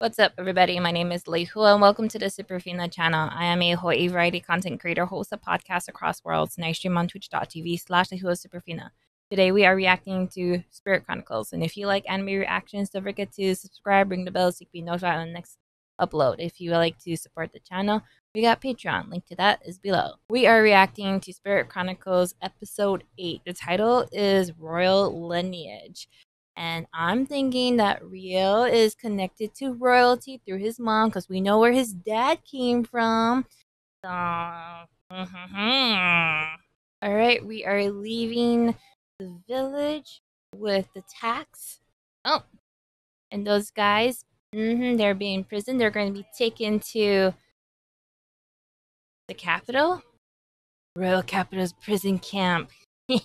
What's up, everybody? My name is Lehua, and welcome to the Superfina channel. I am a Hawaii variety content creator, host a podcast across worlds, and I stream on twitch.tv slash Lehua Superfina. Today, we are reacting to Spirit Chronicles, and if you like anime reactions, don't forget to subscribe, ring the bell so you can be notified on the next upload. If you would like to support the channel, we got Patreon. Link to that is below. We are reacting to Spirit Chronicles Episode 8. The title is Royal Lineage. And I'm thinking that Rio is connected to royalty through his mom because we know where his dad came from. So, all right, we are leaving the village with the tax. Oh, and those guys, mm-hmm, they're being imprisoned. They're going to be taken to the capital, Royal Capital's prison camp.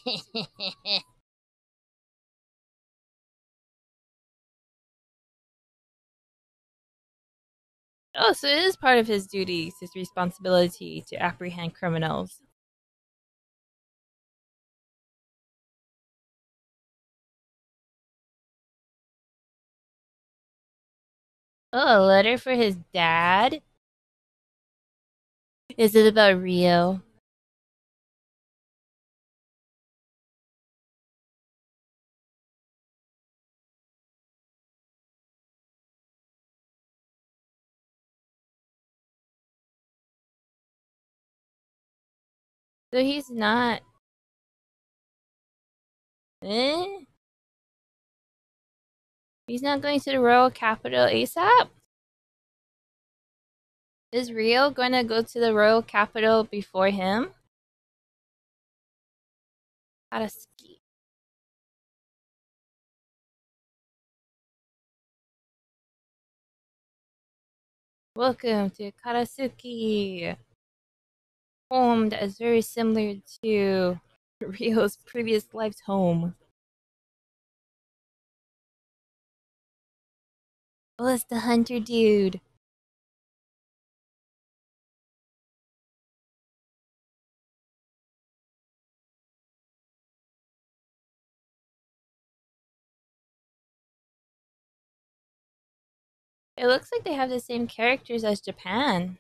Oh, so it is part of his duties, his responsibility to apprehend criminals. Oh, a letter for his dad? Is it about Rio? So he's not. Eh? He's not going to the royal capital ASAP? Is Rio going to go to the royal capital before him? Karasuki. Welcome to Karasuki home that is very similar to Rio's previous life's home. Oh, it's the hunter dude. It looks like they have the same characters as Japan.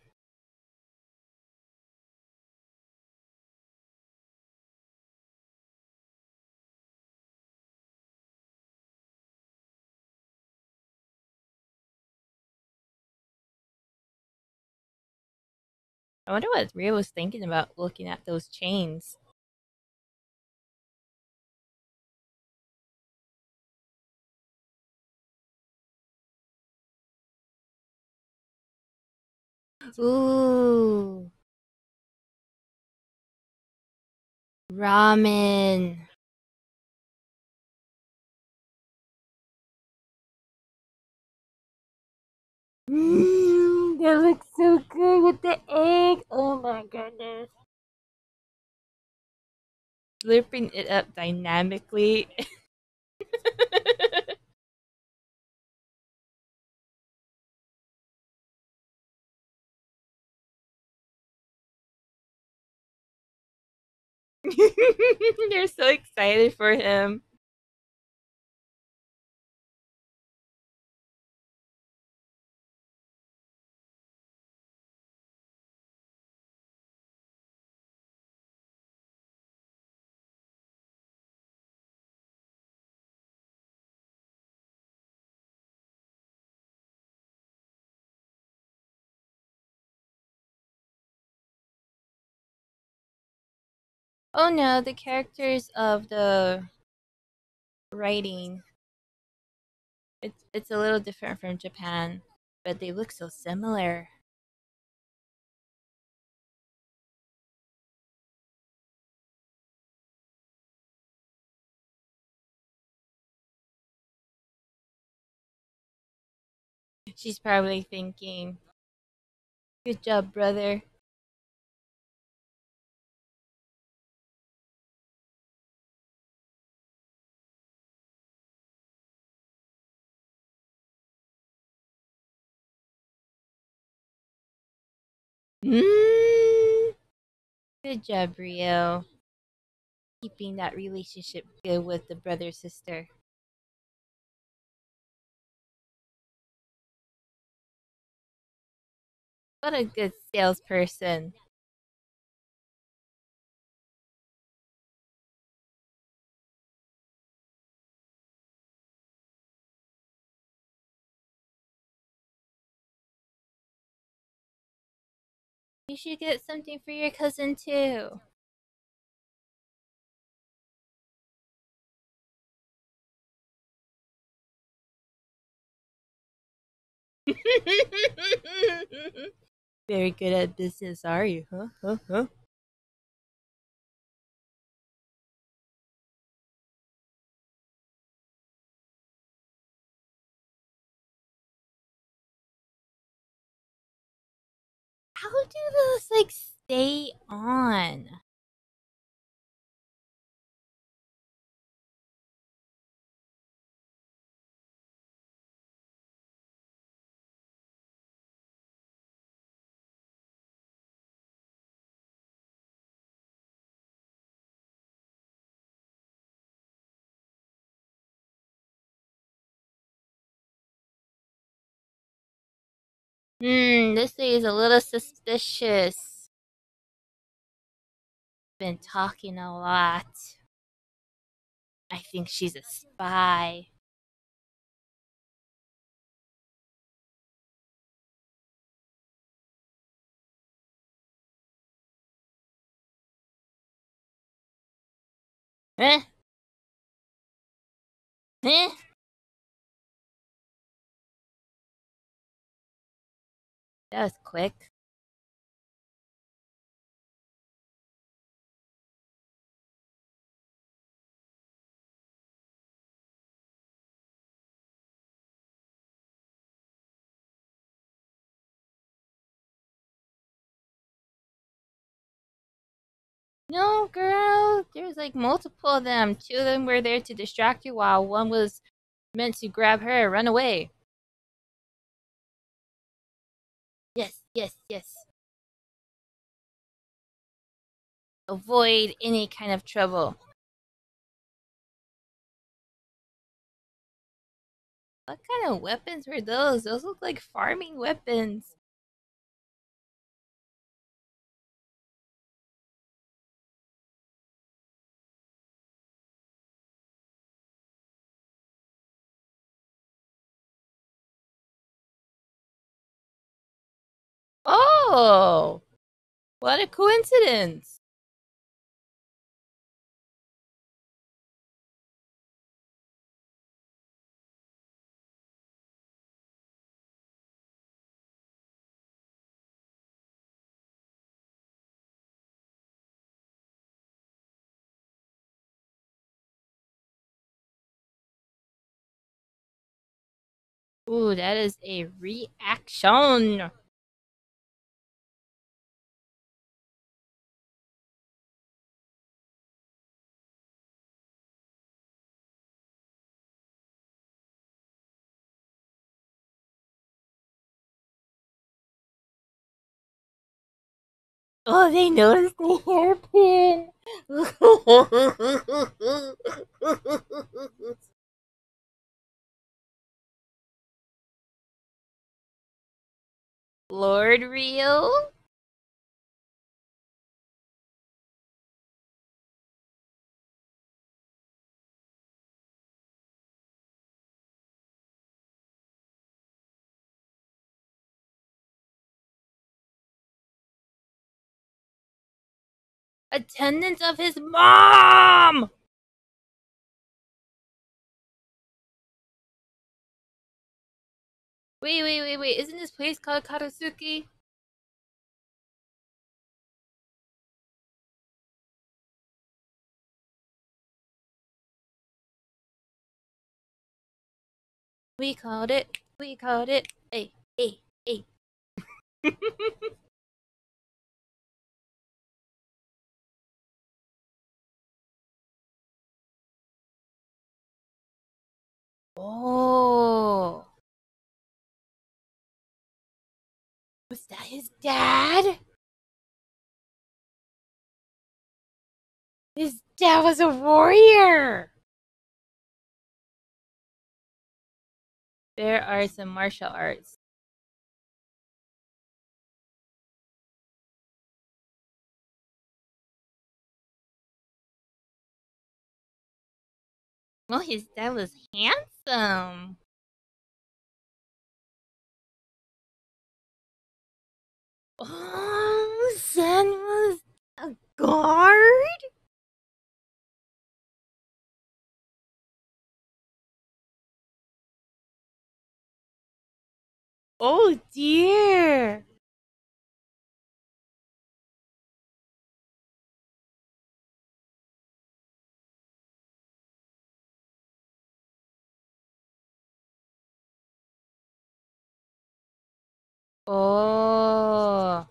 I wonder what Rio was thinking about looking at those chains. Ooh. Ramen. Mmm, that looks so good with the egg. Oh my goodness. Slurping it up dynamically. They're so excited for him. Oh no, the characters of the writing it's it's a little different from Japan, but they look so similar. She's probably thinking, Good job, brother. Mm. Good job, Rio. Keeping that relationship good with the brother sister. What a good salesperson. You should get something for your cousin too. Very good at business, are you? Huh? Huh? Huh? How do those like stay on? Hmm, this is a little suspicious. Been talking a lot. I think she's a spy. Eh? Eh? That was quick. No, girl. There's like multiple of them. Two of them were there to distract you, while one was meant to grab her and run away. Yes, yes. Avoid any kind of trouble. What kind of weapons were those? Those look like farming weapons. Oh! What a coincidence. Ooh, that is a reaction. Oh, they noticed the hairpin. Lord Rio? Attendance of his mom! Wait, wait, wait, wait. Isn't this place called Karasuki? We called it. We called it. Hey, hey, hey. oh. Was that his dad? His dad was a warrior. There are some martial arts. Well, his dad was handsome. Oh, Zen was a guard? Oh dear. Oh.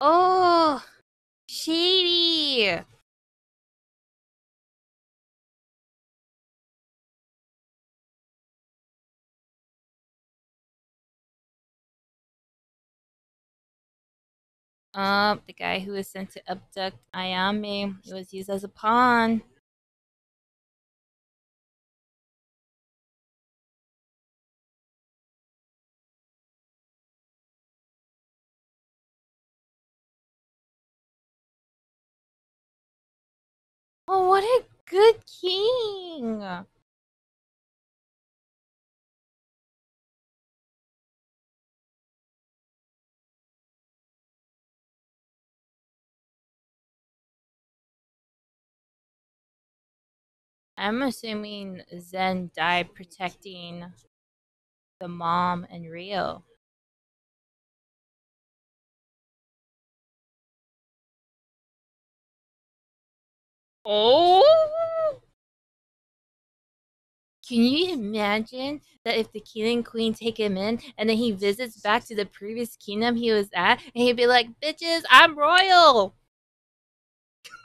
Oh, shady. Um, the guy who was sent to abduct Ayame was used as a pawn. Oh, what a good king! I'm assuming Zen died protecting the mom and Rio. Oh! Can you imagine that if the king and queen take him in and then he visits back to the previous kingdom he was at and he'd be like, bitches, I'm royal!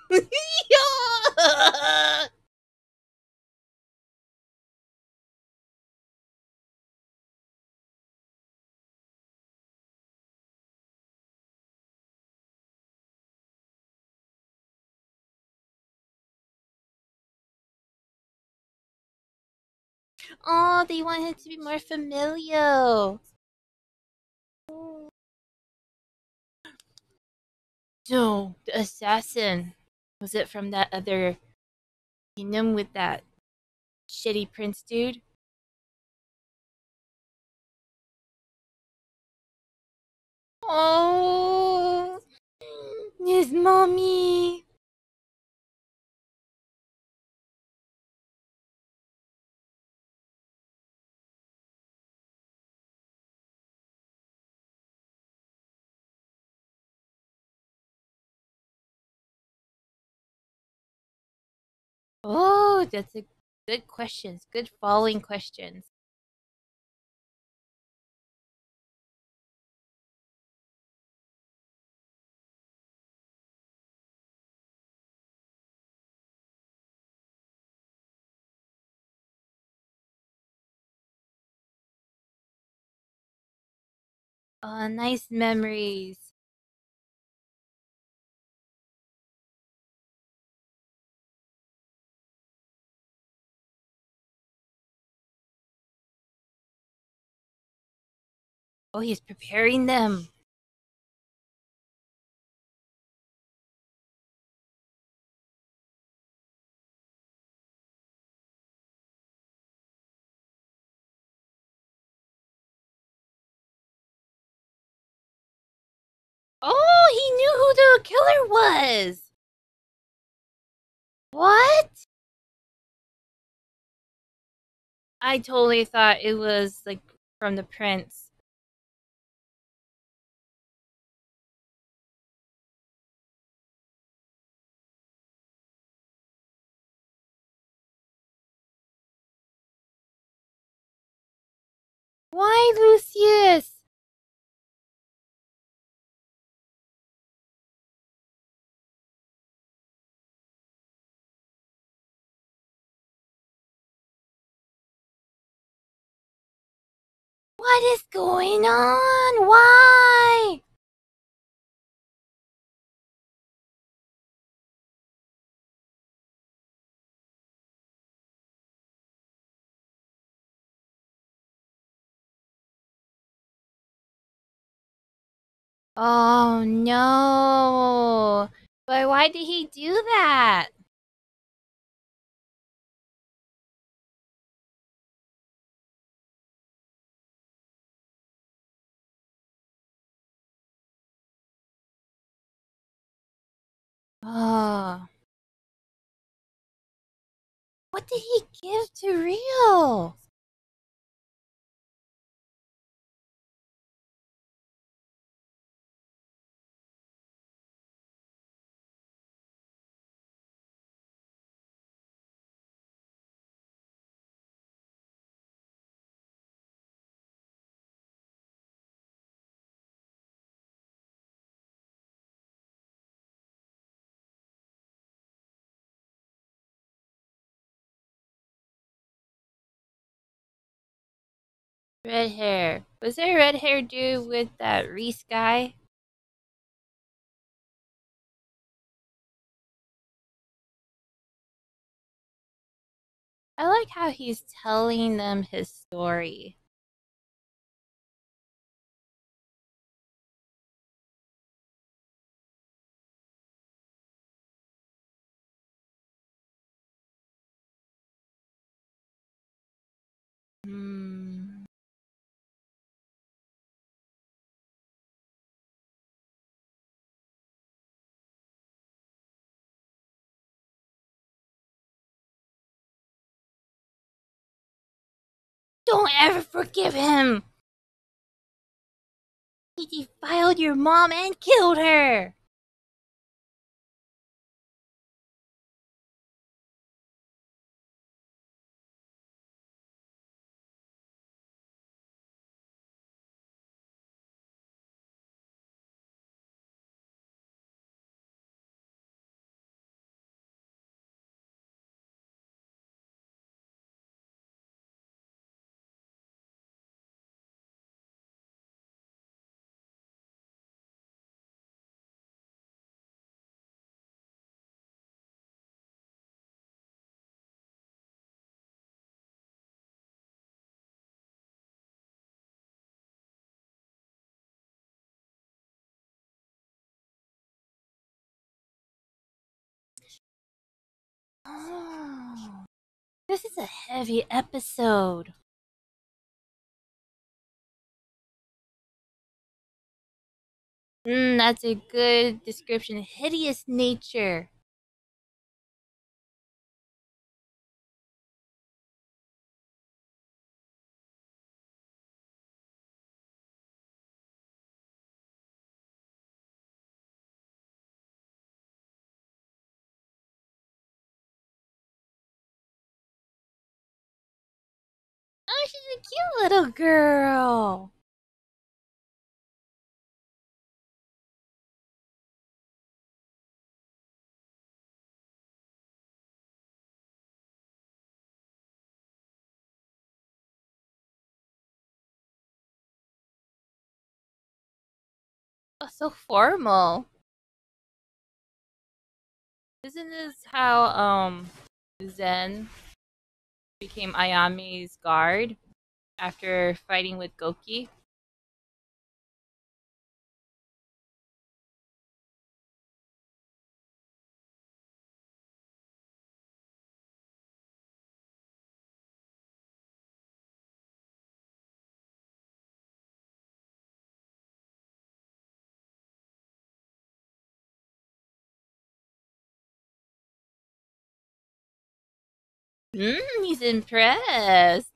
yeah! Oh, they want him to be more familiar. So, the assassin, was it from that other kingdom with that shitty prince dude? Oh, his mommy. That's a good questions. Good following questions. Oh, nice memories. Oh, he's preparing them. Oh, he knew who the killer was. What? I totally thought it was like from the prince. Why, Lucius? What is going on? Why? Oh no. But why did he do that? Oh. What did he give to Rio? Red hair. Was there a red hair dude with that Reese guy? I like how he's telling them his story. Hmm. Don't ever forgive him! He defiled your mom and killed her! Oh, this is a heavy episode. Mm, that's a good description. Hideous nature. Cute little girl. Oh, so formal. Isn't this how um Zen became Ayame's guard after fighting with Goki? Mmm, he's impressed.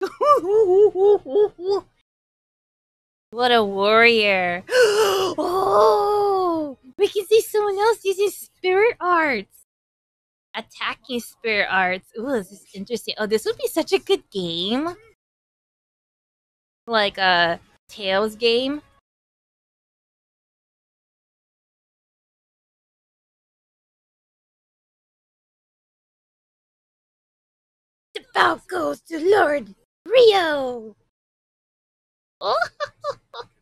what a warrior. oh, we can see someone else using spirit arts. Attacking spirit arts. Ooh, this is interesting. Oh, this would be such a good game. Like a Tales game. The bout goes to Lord Rio.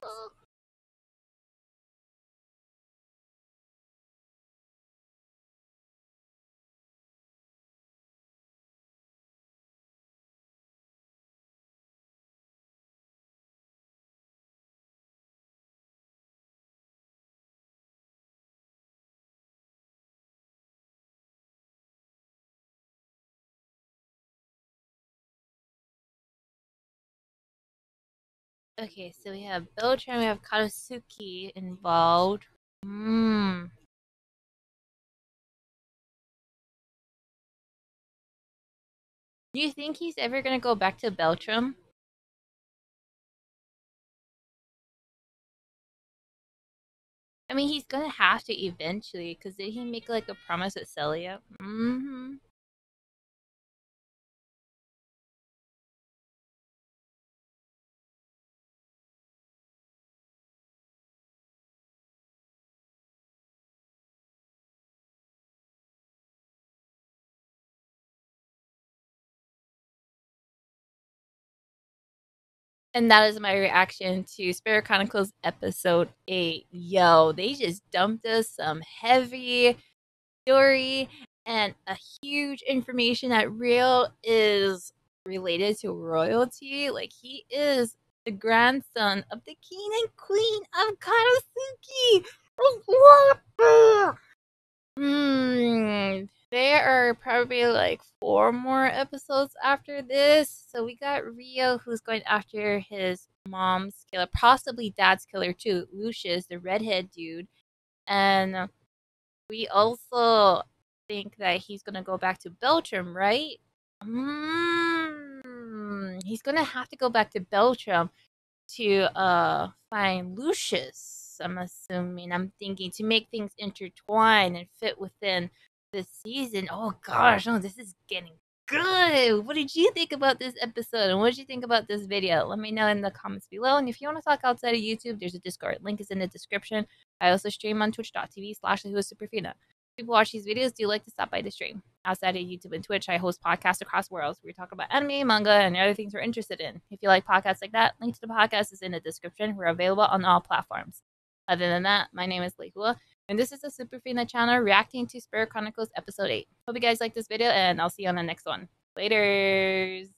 Okay, so we have Beltran, we have Katsuki involved. Hmm. Do you think he's ever gonna go back to Beltram? I mean, he's gonna have to eventually, because did he make like a promise with Celia? Mm-hmm. And that is my reaction to Spirit Chronicles episode 8. Yo, they just dumped us some heavy story and a huge information that Rio is related to royalty. Like, he is the grandson of the king and queen of Katsuki. What? Hmm. There are probably like four more episodes after this. So we got Rio, who's going after his mom's killer, possibly dad's killer too, Lucius, the redhead dude. And we also think that he's gonna go back to Beltram, right? Mm, he's gonna have to go back to Beltram to uh find Lucius. I'm assuming. I'm thinking to make things intertwine and fit within this season. Oh gosh, oh, this is getting good. What did you think about this episode? And what did you think about this video? Let me know in the comments below. And if you want to talk outside of YouTube, there's a Discord. Link is in the description. I also stream on twitch.tv slash superfina. People watch these videos, do like to stop by the stream. Outside of YouTube and Twitch, I host podcasts across worlds. We talk about anime, manga, and other things we're interested in. If you like podcasts like that, link to the podcast is in the description. We're available on all platforms. Other than that, my name is Lehua, and this is the Superfina channel reacting to Spirit Chronicles episode 8. Hope you guys like this video, and I'll see you on the next one. Laters!